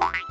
Bye.